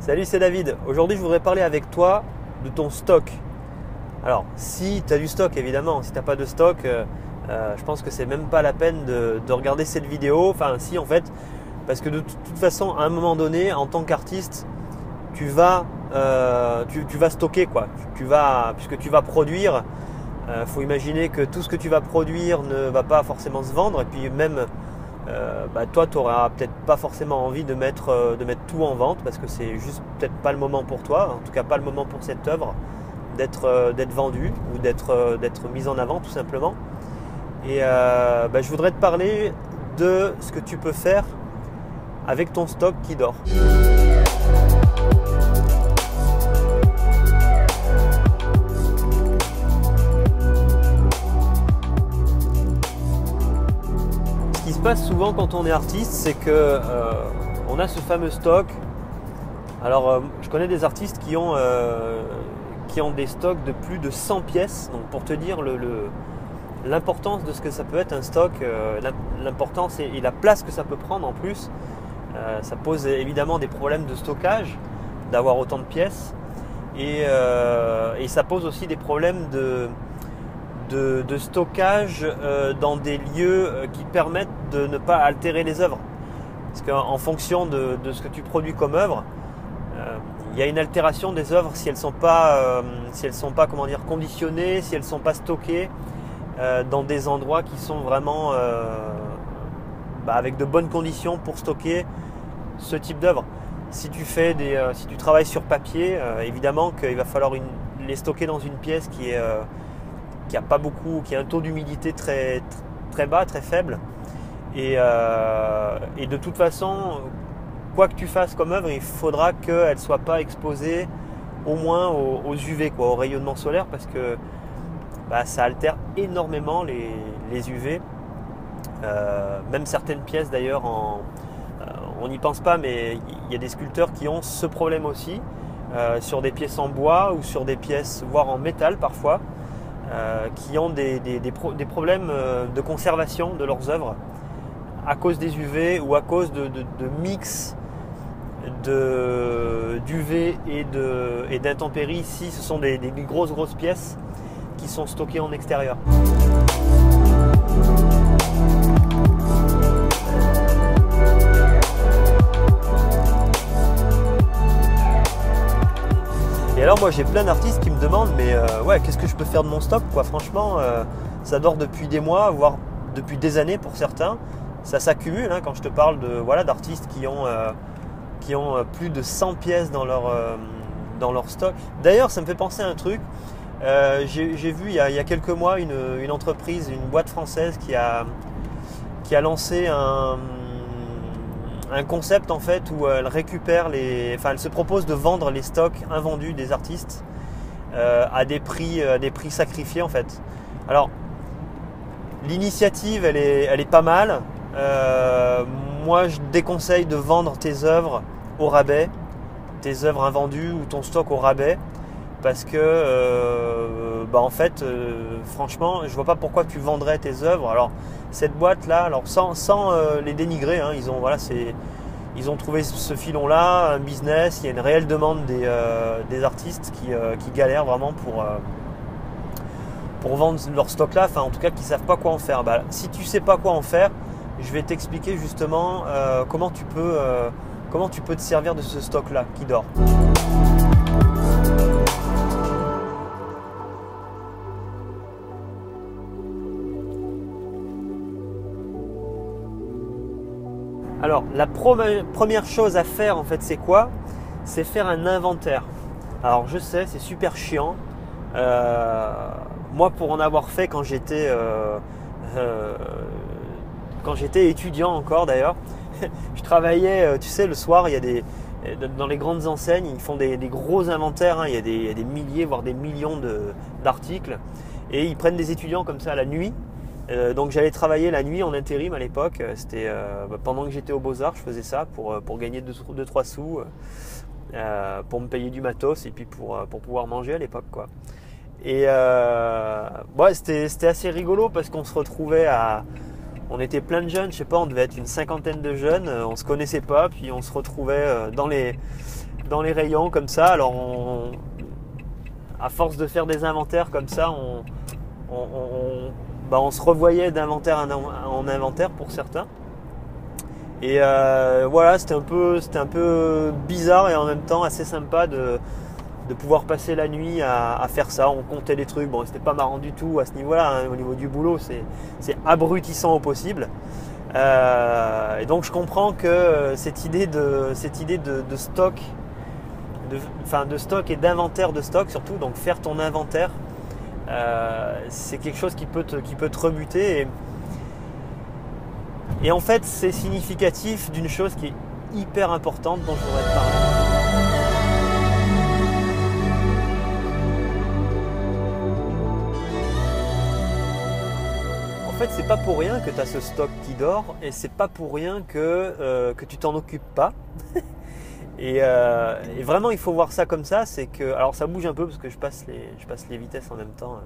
Salut, c'est David. Aujourd'hui, je voudrais parler avec toi de ton stock. Alors, si tu as du stock, évidemment, si tu n'as pas de stock, euh, euh, je pense que c'est même pas la peine de, regarder cette vidéo. Enfin, si, en fait, parce que de toute façon, à un moment donné, en tant qu'artiste, tu vas, euh, tu, vas stocker quoi. Tu, vas, puisque tu vas produire. Il faut imaginer que tout ce que tu vas produire ne va pas forcément se vendre, et puis même euh, bah, toi, tu n'auras peut-être pas forcément envie de mettre, euh, de mettre tout en vente parce que c'est juste peut-être pas le moment pour toi, en tout cas pas le moment pour cette œuvre d'être euh, d'être vendue ou d'être d'être mise en avant tout simplement. Et bah, je voudrais te parler de ce que tu peux faire avec ton stock qui dort. Passe souvent quand on est artiste, c'est que euh, on a ce fameux stock. Alors, euh, je connais des artistes qui ont, euh, qui ont des stocks de plus de 100 pièces. Donc, pour te dire l'importance de ce que ça peut être un stock, l'importance et, la place que ça peut prendre en plus, ça pose évidemment des problèmes de stockage, d'avoir autant de pièces. Et ça pose aussi des problèmes de, de, stockage euh, dans des lieux euh, qui permettent de ne pas altérer les œuvres. Parce qu'en fonction de, ce que tu produis comme œuvre, euh, il y a une altération des œuvres si elles sont sont pas conditionnées, si elles ne sont pas stockées dans des endroits qui sont vraiment bah, avec de bonnes conditions pour stocker ce type d'œuvre. Si tu travailles sur papier, évidemment qu'il va falloir les stocker dans une pièce qui est qui a pas beaucoup, qui a un taux d'humidité très, très bas, très faible. Euh, et, de toute façon, quoi que tu fasses comme œuvre, il faudra qu'elle ne soit pas exposée au moins aux, UV, quoi, au rayonnement solaire, parce que bah, ça altère énormément les, UV. Euh, même certaines pièces d'ailleurs, euh, on n'y pense pas, mais il y a des sculpteurs qui ont ce problème aussi, sur des pièces en bois ou sur des pièces, voire en métal parfois. Euh, qui ont des, problèmes euh, de conservation de leurs œuvres à cause des UV ou à cause de, mix d'UV et d'intempéries. Ici, ce sont des, grosses grosses pièces qui sont stockées en extérieur. Et alors moi j'ai plein d'artistes qui me demandent mais euh, ouais qu'est-ce que je peux faire de mon stock quoi? Franchement euh, ça dort depuis des mois voire depuis des années pour certains. Ça s'accumule hein, quand je te parle de voilà d'artistes qui ont euh, qui ont plus de 100 pièces dans leur dans leur stock. D'ailleurs ça me fait penser à un truc. J'ai vu il y, a, il y, a, quelques mois une, une, entreprise une boîte française qui a qui a lancé un un concept en fait où elle récupère les, enfin elle se propose de vendre les stocks invendus des artistes euh, à des prix, euh, des prix sacrifiés en fait. Alors l'initiative elle est, elle est pas mal. Euh, moi je déconseille de vendre tes œuvres au rabais, tes œuvres invendues ou ton stock au rabais parce que bah en fait franchement je vois pas pourquoi tu vendrais tes œuvres alors cette boîte là, alors sans, euh, les dénigrer, hein, ils ont voilà, c'est ils ont trouvé ce filon-là, un business, il y a une réelle demande des, euh, artistes euh, qui, galèrent vraiment pour, pour vendre leur stock-là, enfin en tout cas qui savent pas quoi en faire. Bah, si tu sais pas quoi en faire, je vais t'expliquer justement comment, tu peux, comment tu peux te servir de ce stock-là qui dort. Alors, la première chose à faire, en fait, c'est quoi? C'est faire un inventaire. Alors, je sais, c'est super chiant. Euh, moi, pour en avoir fait quand j'étais euh, euh, quand j'étais étudiant encore d'ailleurs, je travaillais, tu sais, le soir, il y a des dans les grandes enseignes, ils font des, gros inventaires. Hein. il, y a des, milliers, voire des millions d'articles, et ils prennent des étudiants comme ça à la nuit euh, donc j'allais travailler la nuit en intérim à l'époque. Euh, c'était euh, bah, pendant que j'étais au Beaux-Arts, je faisais ça pour, pour gagner 2-3 sous, pour me payer du matos et puis pour, pour pouvoir manger à l'époque. quoi. Et c'était assez rigolo parce qu'on se retrouvait à. On était plein de jeunes, je sais pas, on devait être une cinquantaine de jeunes, on se connaissait pas, puis on se retrouvait dans les, dans les rayons comme ça. Alors à force de faire des inventaires comme ça, on, bah, se revoyait d'inventaire en inventaire pour certains. Et euh, voilà, c'était un, peu, bizarre et en même temps assez sympa de, pouvoir passer la nuit à, faire ça. On comptait les trucs. Bon, c'était pas marrant du tout à ce niveau-là. Hein. Au niveau du boulot, c'est abrutissant au possible. Euh, et donc je comprends que cette idée de, cette idée de, stock, de stock et d'inventaire de stock surtout, donc faire ton inventaire, euh, c'est quelque chose qui peut te, qui peut te rebuter. Et, en fait, c'est significatif d'une chose qui est hyper importante dont je voudrais te parler. En fait, c'est pas pour rien que tu as ce stock qui dort et c'est pas pour rien que, euh, que tu t'en occupes pas. Euh, et, vraiment, il faut voir ça comme ça. C'est que, alors ça bouge un peu parce que je passe les, vitesses en même temps.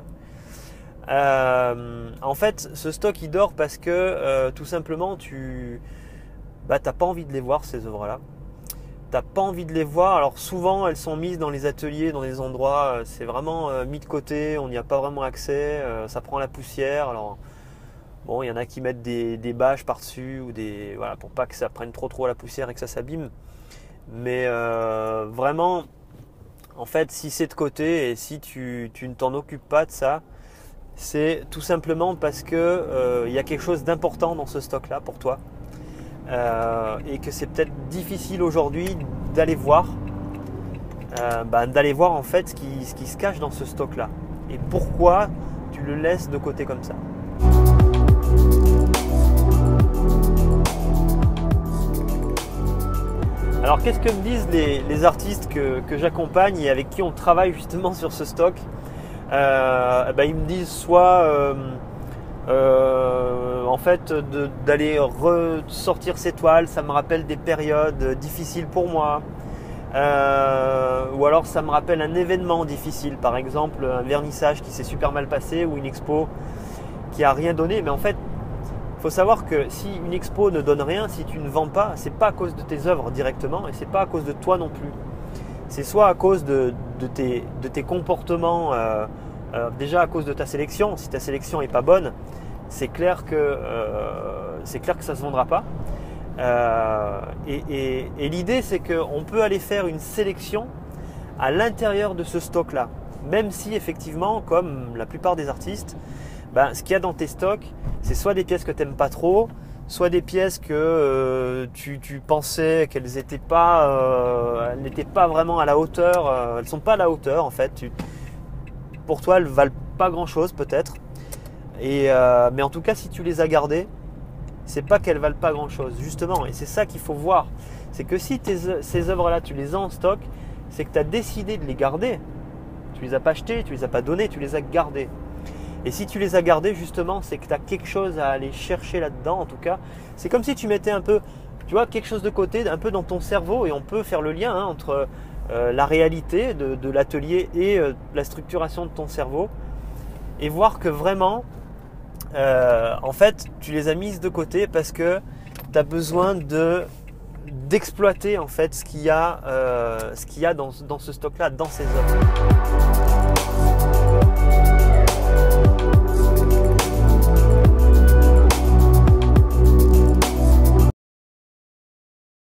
Euh, en fait, ce stock il dort parce que euh, tout simplement tu bah, t'as pas envie de les voir ces œuvres-là. T'as pas envie de les voir. Alors souvent elles sont mises dans les ateliers, dans des endroits, euh, c'est vraiment mis de côté, on n'y a pas vraiment accès, ça prend la poussière. Alors bon, il y en a qui mettent des, bâches par-dessus ou des voilà pour pas que ça prenne trop trop la poussière et que ça s'abîme. Mais vraiment, en fait, si c'est de côté et si tu, ne t'en occupes pas de ça, c'est tout simplement parce que euh, il y a quelque chose d'important dans ce stock-là pour toi euh, et que c'est peut-être difficile aujourd'hui d'aller voir, euh, bah, d'aller voir en fait qui, ce qui se cache dans ce stock-là et pourquoi tu le laisses de côté comme ça. Alors qu'est-ce que me disent les, artistes que j'accompagne et avec qui on travaille justement sur ce stock? Euh, bah, ils me disent soit euh, euh, en fait d'aller ressortir ces toiles, ça me rappelle des périodes difficiles pour moi. ou alors ça me rappelle un événement difficile, par exemple un vernissage qui s'est super mal passé ou une expo qui a rien donné. Mais en fait, faut savoir que si une expo ne donne rien, si tu ne vends pas, c'est pas à cause de tes œuvres directement et c'est pas à cause de toi non plus. C'est soit à cause de, tes, de tes, comportements euh, déjà à cause de ta sélection, si ta sélection n'est pas bonne, c'est clair que euh, c'est clair que ça se vendra pas. Euh, et, l'idée c'est qu'on peut aller faire une sélection à l'intérieur de ce stock là, même si effectivement, comme la plupart des artistes, ben, ce qu'il y a dans tes stocks, c'est soit des pièces que tu n'aimes pas trop, soit des pièces que tu, pensais qu'elles n'étaient pas, pas vraiment à la hauteur, elles sont pas à la hauteur en fait. Pour toi, elles valent pas grand chose peut-être. Euh, mais en tout cas, si tu les as gardées, c'est pas qu'elles valent pas grand chose, justement. Et c'est ça qu'il faut voir. C'est que si ces œuvres-là, tu les as en stock, c'est que tu as décidé de les garder. Tu les as pas achetées, tu les as pas données, tu les as gardées. Et si tu les as gardées, justement, c'est que tu as quelque chose à aller chercher là-dedans, en tout cas. C'est comme si tu mettais un peu, tu vois, quelque chose de côté, un peu dans ton cerveau, et on peut faire le lien hein, entre euh, la réalité de, l'atelier et euh, la structuration de ton cerveau et voir que vraiment, euh, en fait, tu les as mises de côté parce que tu as besoin de d'exploiter en fait ce qu'il y a, ce qu'il y a dans, dans ce stock-là, dans ces œuvres.